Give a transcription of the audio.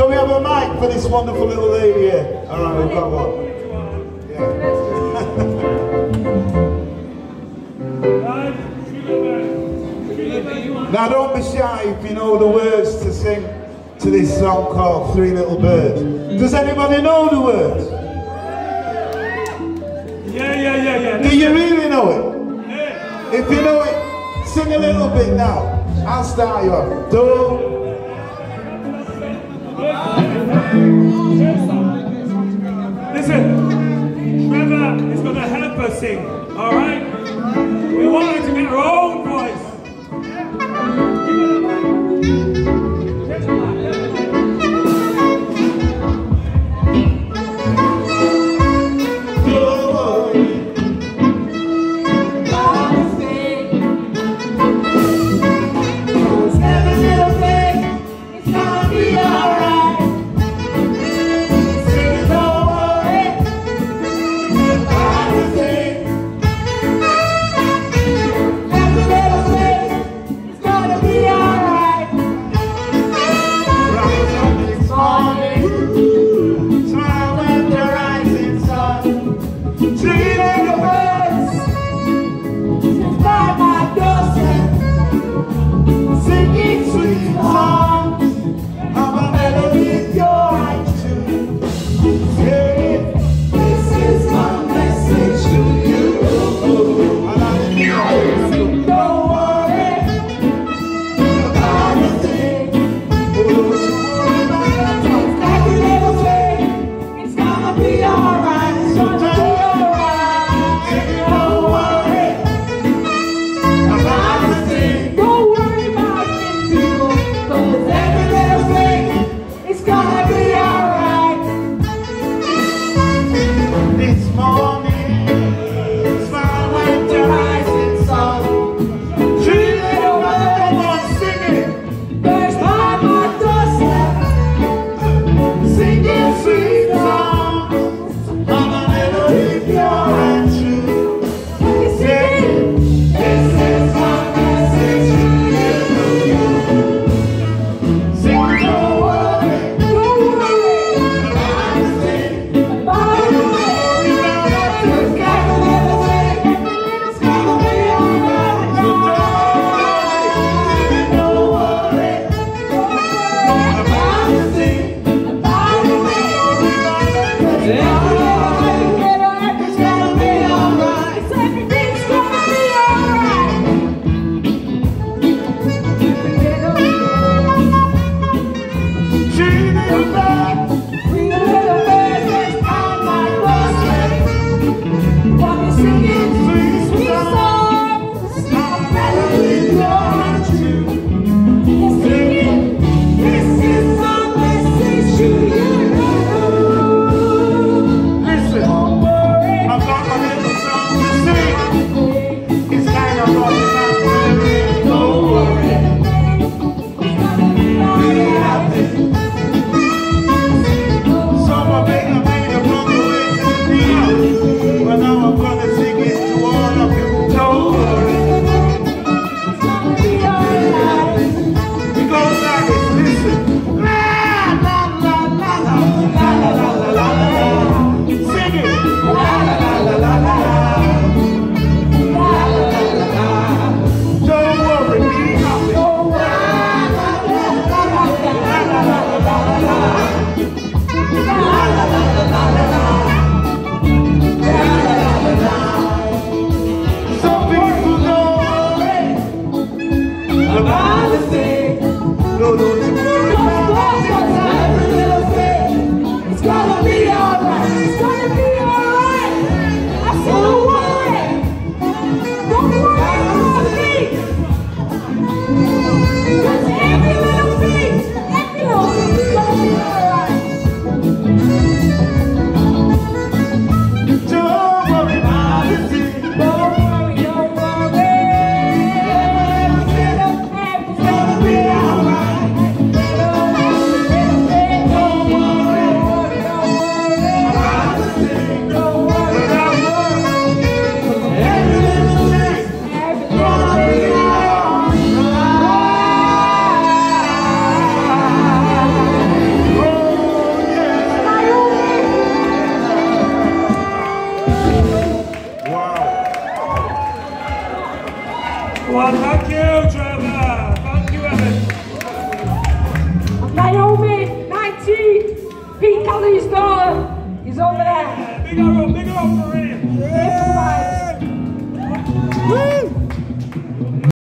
Can we have a mic for this wonderful little lady here? All right, we've got one. Yeah. now don't be shy if you know the words to sing to this song called Three Little Birds. Does anybody know the words? Yeah, yeah, yeah, yeah. Do you really know it? Yeah. If you know it, sing a little bit now. I'll start you off. Do. Thank you, Trevor. Thank you, Evan. Naomi, 19. Pete He's over there. Big big for him. Woo!